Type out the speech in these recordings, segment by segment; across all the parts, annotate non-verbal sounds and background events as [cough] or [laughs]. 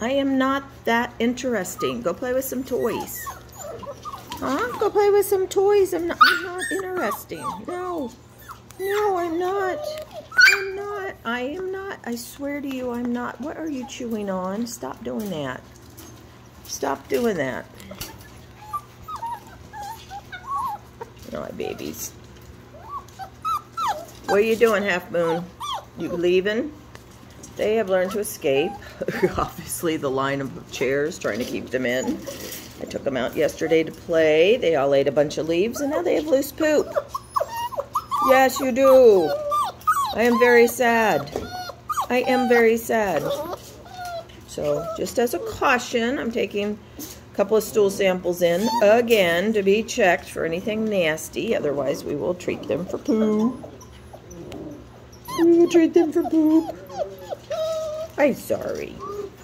I am not that interesting. Go play with some toys. Huh? Go play with some toys. I'm not, I'm not interesting. No. No, I'm not. I'm not. I am not. I swear to you, I'm not. What are you chewing on? Stop doing that. Stop doing that. No, my babies. What are you doing, Half Moon? You leaving? They have learned to escape. [laughs] Obviously, the line of chairs trying to keep them in. I took them out yesterday to play. They all ate a bunch of leaves, and now they have loose poop. Yes, you do. I am very sad. I am very sad. So, just as a caution, I'm taking a couple of stool samples in again to be checked for anything nasty. Otherwise, we will treat them for poo. We will treat them for poop. I'm sorry.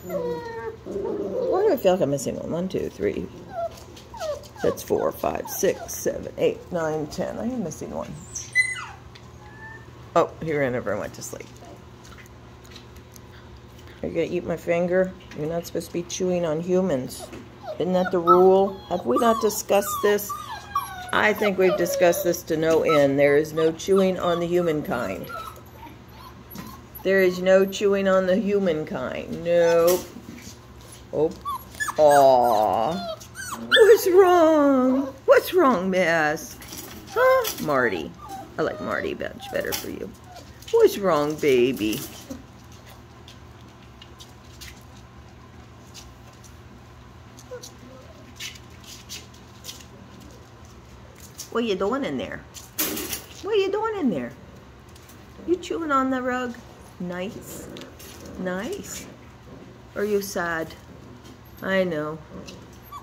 Why do I feel like I'm missing one? One, two, three. That's four, five, six, seven, eight, nine, ten. I am missing one. Oh, he ran over and went to sleep. Are you gonna eat my finger? You're not supposed to be chewing on humans. Isn't that the rule? Have we not discussed this? I think we've discussed this to no end. There is no chewing on the humankind. There is no chewing on the humankind. Nope. Oh. Aw. What's wrong? What's wrong, Miss? Huh? Marty. I like Marty much better for you. What's wrong, baby? What are you doing in there? What are you doing in there? You chewing on the rug? Nice. Nice. Are you sad? I know.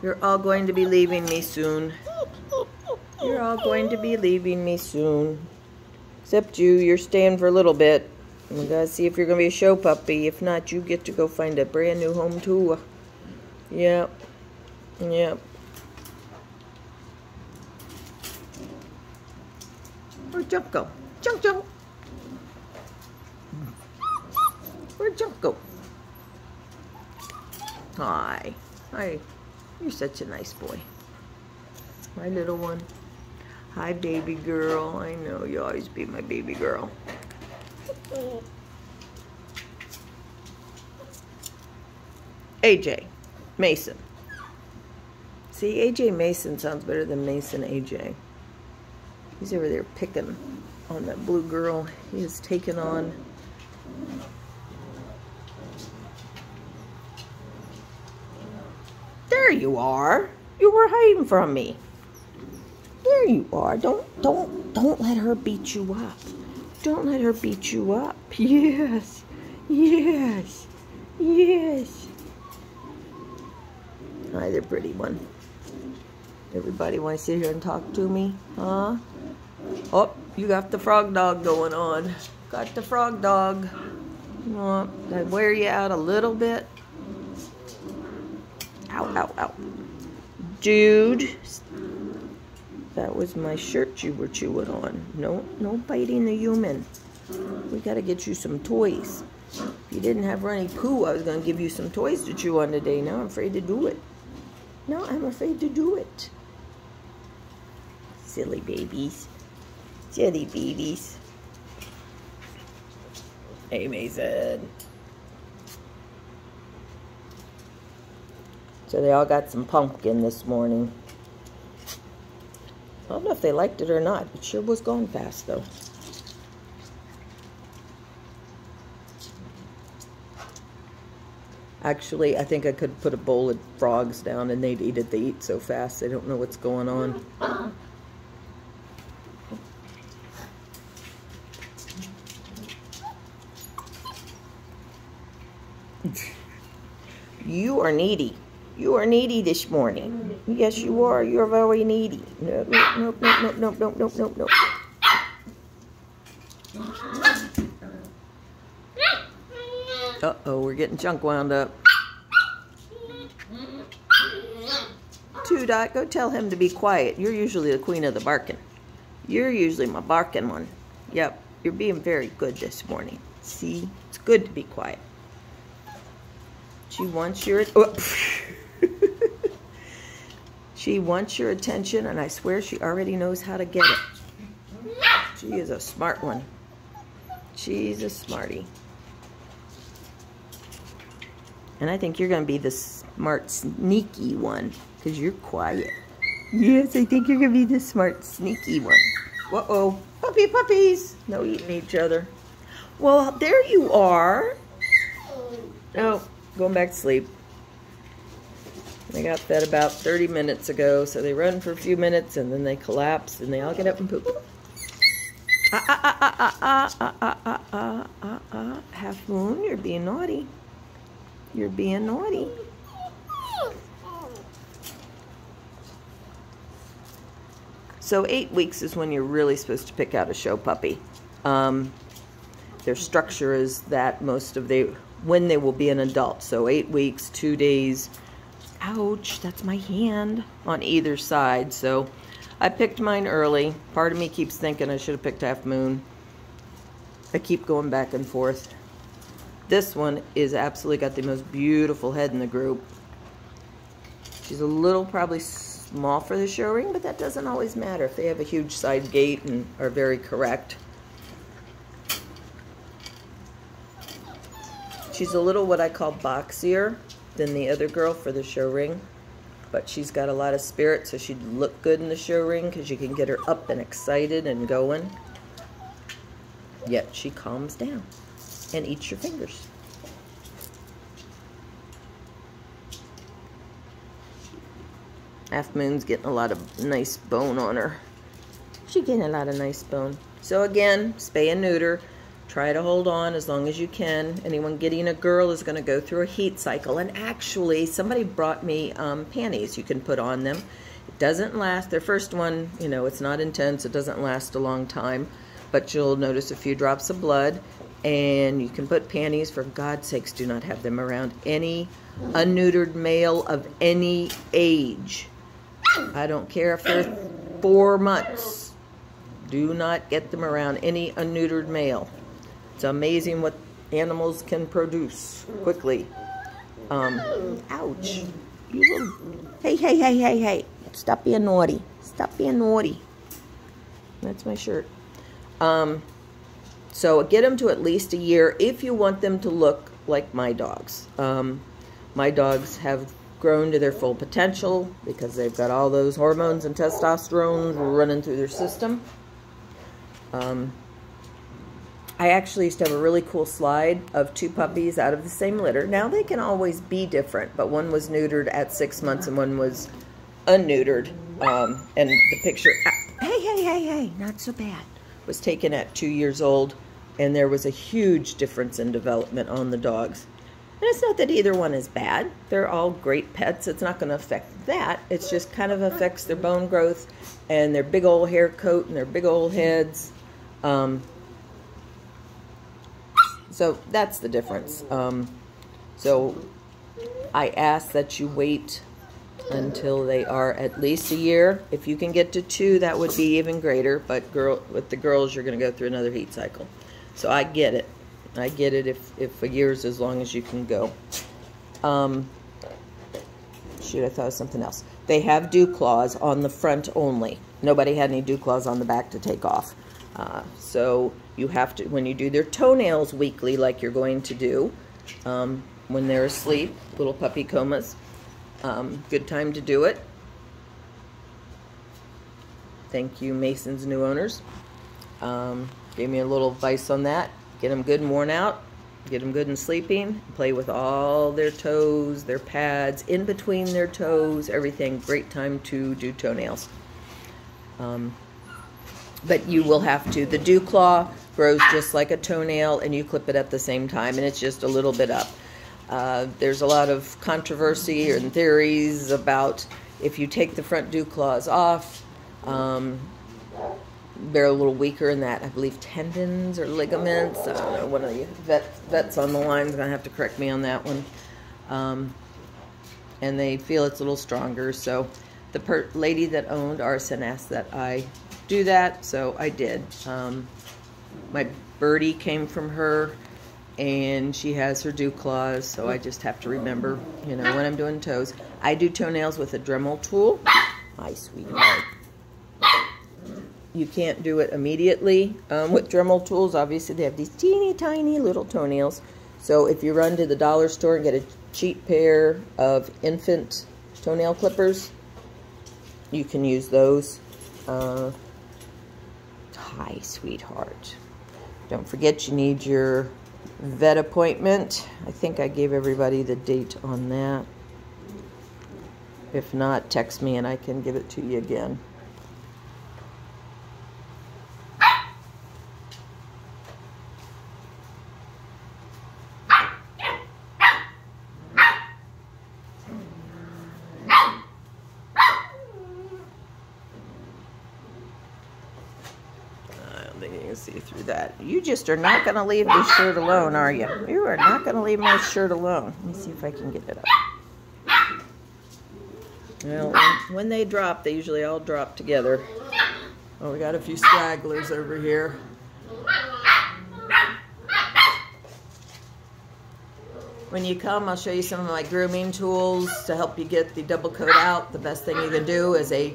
You're all going to be leaving me soon. You're all going to be leaving me soon. Except you, you're staying for a little bit. We gotta see if you're gonna be a show puppy. If not, you get to go find a brand new home too. Yep. Yep. Where'd Jump go? Jump, jump. Where'd Jump go? Hi. Hi. You're such a nice boy. My little one. Hi, baby girl. I know you always be my baby girl. AJ Mason. See, AJ Mason sounds better than Mason AJ. He's over there picking on that blue girl he has taken on. There you are. You were hiding from me. There you are. Don't don't don't let her beat you up. Don't let her beat you up. [laughs] Yes. Yes. Yes. Hi there, pretty one. Everybody want to sit here and talk to me? Huh? Oh, you got the frog dog going on. Got the frog dog. Oh, I wear you out a little bit. Ow, ow, ow. Dude, that was my shirt you were chewing on. No, no biting the human. We got to get you some toys. If you didn't have runny poo, I was going to give you some toys to chew on today. Now I'm afraid to do it. Now I'm afraid to do it. Silly babies. Silly babies. Hey, Mason. So they all got some pumpkin this morning. I don't know if they liked it or not. It sure was going fast, though. Actually, I think I could put a bowl of frogs down and they'd eat it. They eat so fast, they don't know what's going on. [laughs] you are needy. You are needy this morning. Yes, you are. You're very needy. Nope, nope, nope, nope, nope, nope, nope, nope. Uh-oh, we're getting junk wound up. Two Dot, go tell him to be quiet. You're usually the queen of the barking. You're usually my barking one. Yep, you're being very good this morning. See, it's good to be quiet. She wants your... Oh, she wants your attention and I swear she already knows how to get it. She is a smart one. She's a smarty. And I think you're going to be the smart, sneaky one because you're quiet. Yes, I think you're going to be the smart, sneaky one. Uh-oh. Puppy puppies. No eating each other. Well, there you are. Oh, going back to sleep. They got fed about 30 minutes ago, so they run for a few minutes and then they collapse and they all get up and poop. Ah, ah, ah, ah, ah, ah, ah, ah, ah, ah, ah. Half moon, you're being naughty. You're being naughty. So eight weeks is when you're really supposed to pick out a show puppy. Um, their structure is that most of they when they will be an adult. So eight weeks, two days. Ouch, that's my hand on either side. So I picked mine early. Part of me keeps thinking I should have picked Half Moon. I keep going back and forth. This one is absolutely got the most beautiful head in the group. She's a little probably small for the show ring, but that doesn't always matter if they have a huge side gait and are very correct. She's a little what I call boxier than the other girl for the show ring, but she's got a lot of spirit, so she'd look good in the show ring because you can get her up and excited and going. Yet she calms down and eats your fingers. Half Moon's getting a lot of nice bone on her. She's getting a lot of nice bone. So again, spay and neuter. Try to hold on as long as you can. Anyone getting a girl is going to go through a heat cycle. And actually, somebody brought me um, panties you can put on them. It doesn't last. Their first one, you know, it's not intense. It doesn't last a long time. But you'll notice a few drops of blood and you can put panties. For God's sakes, do not have them around any unneutered male of any age. I don't care if they're four months. Do not get them around any unneutered male. It's amazing what animals can produce quickly. Um, ouch. You little, hey, hey, hey, hey, hey. Stop being naughty. Stop being naughty. That's my shirt. Um, so get them to at least a year if you want them to look like my dogs. Um, my dogs have grown to their full potential because they've got all those hormones and testosterone running through their system. Um, I actually used to have a really cool slide of two puppies out of the same litter. Now they can always be different, but one was neutered at six months and one was unneutered. Um, and the picture, hey, hey, hey, hey, not so bad, was taken at two years old and there was a huge difference in development on the dogs. And it's not that either one is bad. They're all great pets. It's not going to affect that. It just kind of affects their bone growth and their big old hair coat and their big old heads. Um, so that's the difference. Um, so I ask that you wait until they are at least a year. If you can get to two, that would be even greater. But girl, with the girls, you're going to go through another heat cycle. So I get it. I get it if, if a year's as long as you can go. Um, shoot, I thought of something else. They have dew claws on the front only. Nobody had any dew claws on the back to take off. Uh, so you have to, when you do their toenails weekly like you're going to do, um, when they're asleep, little puppy comas, um, good time to do it. Thank you, Mason's new owners. Um, Gave me a little advice on that. Get them good and worn out. Get them good and sleeping. Play with all their toes, their pads, in between their toes, everything. Great time to do toenails. Um, but you will have to. The dew claw grows just like a toenail, and you clip it at the same time, and it's just a little bit up. Uh, there's a lot of controversy and theories about if you take the front dew claws off, um, they're a little weaker in that I believe tendons or ligaments. I don't know. One of the vet, vets on the line is gonna have to correct me on that one. Um, and they feel it's a little stronger. So the lady that owned Arson asked that I do that, so I did. Um, my birdie came from her. and she has her dew claws, so I just have to remember, you know, when I'm doing toes. I do toenails with a Dremel tool. Hi, sweetheart. You can't do it immediately um, with Dremel tools. Obviously, they have these teeny tiny little toenails. So if you run to the dollar store and get a cheap pair of infant toenail clippers, you can use those. Uh, hi, sweetheart. Don't forget you need your vet appointment. I think I gave everybody the date on that. If not, text me and I can give it to you again. see through that. You just are not going to leave this shirt alone, are you? You are not going to leave my shirt alone. Let me see if I can get it up. Well, when they drop, they usually all drop together. Oh, we got a few stragglers over here. When you come, I'll show you some of my grooming tools to help you get the double coat out. The best thing you can do is a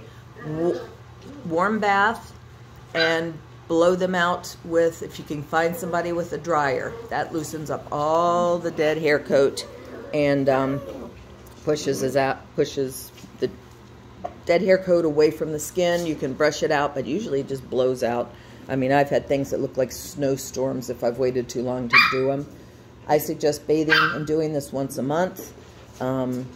warm bath and blow them out with, if you can find somebody with a dryer, that loosens up all the dead hair coat and um, pushes is out, pushes the dead hair coat away from the skin. You can brush it out, but usually it just blows out. I mean, I've had things that look like snowstorms if I've waited too long to do them. I suggest bathing and doing this once a month. Um,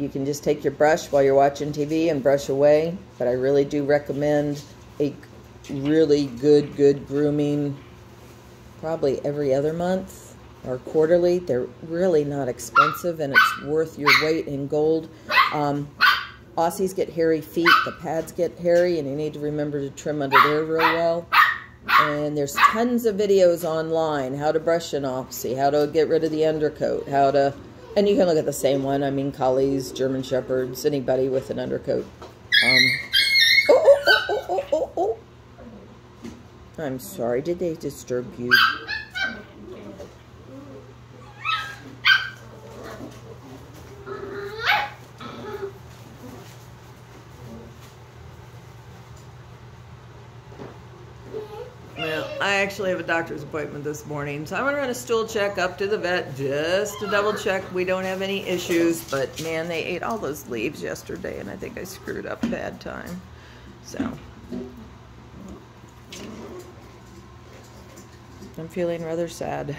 You can just take your brush while you're watching TV and brush away, but I really do recommend a really good, good grooming probably every other month or quarterly. They're really not expensive and it's worth your weight in gold. Um, Aussies get hairy feet, the pads get hairy, and you need to remember to trim under there real well. And there's tons of videos online, how to brush an Aussie, how to get rid of the undercoat, how to and you can look at the same one. I mean, collies, German shepherds, anybody with an undercoat. Um, oh, oh, oh, oh, oh, oh. I'm sorry. Did they disturb you? I actually have a doctor's appointment this morning, so I'm gonna run a stool check up to the vet just to double check we don't have any issues. But man, they ate all those leaves yesterday, and I think I screwed up bad time. So I'm feeling rather sad.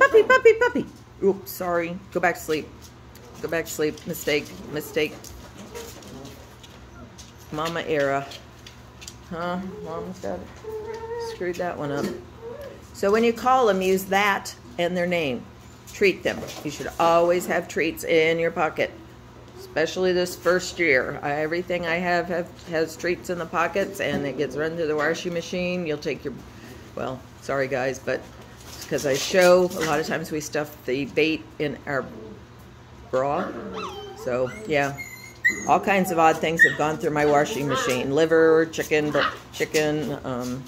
Puppy, puppy, puppy. Oops, sorry. Go back to sleep. Go back to sleep. Mistake. Mistake. Mama era. Huh? Mama's got it. Screwed that one up. So when you call them, use that and their name. Treat them. You should always have treats in your pocket. Especially this first year. I, everything I have, have has treats in the pockets and it gets run through the washing machine. You'll take your, well, sorry guys, but because I show, a lot of times we stuff the bait in our bra. So, yeah. All kinds of odd things have gone through my washing machine. Liver, chicken, chicken, um,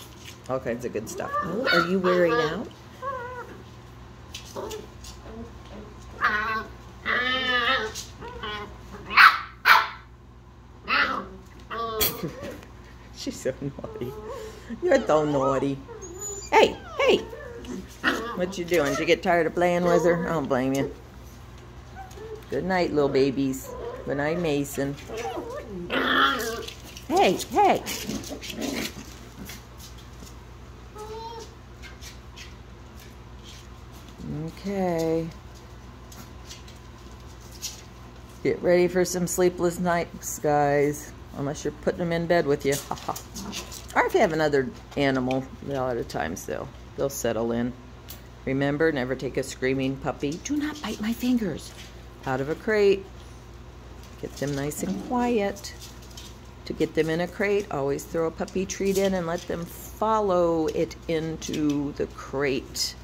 all kinds of good stuff. Oh, are you wearing out? [laughs] She's so naughty. You're so naughty. Hey, hey. What you doing? Did you get tired of playing with her? I don't blame you. Good night, little babies. Good night, Mason. Hey, hey. Okay. Get ready for some sleepless nights, guys. Unless you're putting them in bed with you. [laughs] or if you have another animal, a lot of times they'll, they'll settle in. Remember, never take a screaming puppy. Do not bite my fingers out of a crate. Get them nice and quiet. To get them in a crate, always throw a puppy treat in and let them follow it into the crate.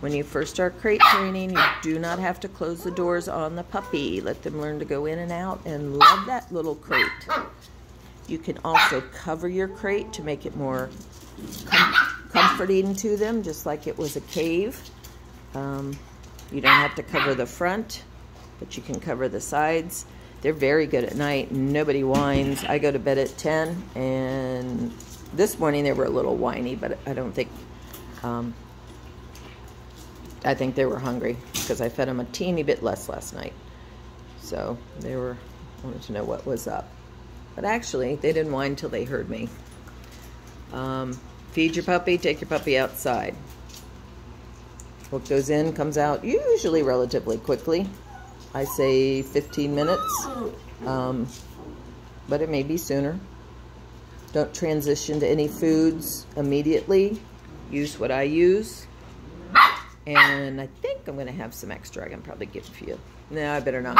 When you first start crate training, you do not have to close the doors on the puppy. Let them learn to go in and out and love that little crate. You can also cover your crate to make it more com comforting to them, just like it was a cave. Um, you don't have to cover the front, but you can cover the sides. They're very good at night. Nobody whines. I go to bed at 10, and this morning they were a little whiny, but I don't think um, I think they were hungry because I fed them a teeny bit less last night. So they were wanted to know what was up. But actually, they didn't whine until they heard me. Um, feed your puppy, take your puppy outside. What goes in comes out usually relatively quickly. I say 15 minutes, um, but it may be sooner. Don't transition to any foods immediately. Use what I use. And I think I'm going to have some extra I can probably give to you. No, I better not.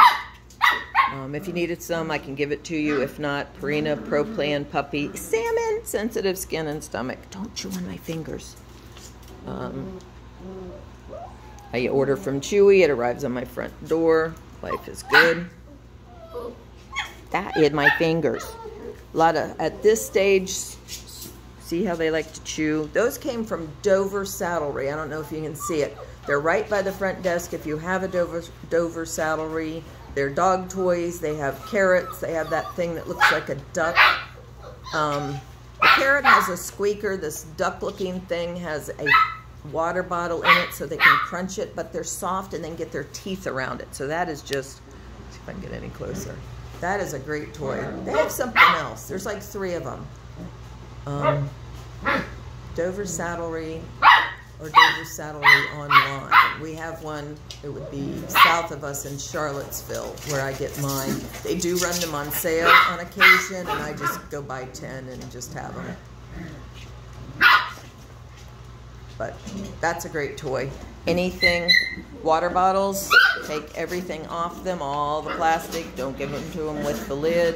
Um, if you needed some, I can give it to you. If not, Purina Pro Plan Puppy Salmon, sensitive skin and stomach. Don't chew on my fingers. Um, I order from Chewy. It arrives on my front door. Life is good. That in my fingers. A lot of, at this stage, See how they like to chew? Those came from Dover Saddlery. I don't know if you can see it. They're right by the front desk if you have a Dover, Dover Saddlery. They're dog toys. They have carrots. They have that thing that looks like a duck. Um, the carrot has a squeaker. This duck-looking thing has a water bottle in it so they can crunch it, but they're soft and then get their teeth around it. So that is just, see if I can get any closer. That is a great toy. They have something else. There's like three of them um, Dover Saddlery or Dover Saddlery online. We have one, it would be south of us in Charlottesville where I get mine. They do run them on sale on occasion and I just go buy 10 and just have them. But that's a great toy. Anything, water bottles, take everything off them, all the plastic, don't give them to them with the lid.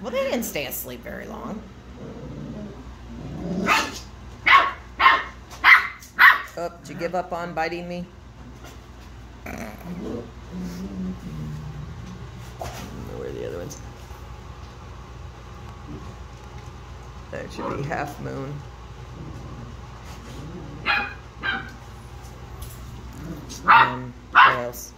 Well, they didn't stay asleep very long. Oh, did you give up on biting me? Where are the other ones? That should be half moon. Um, what else?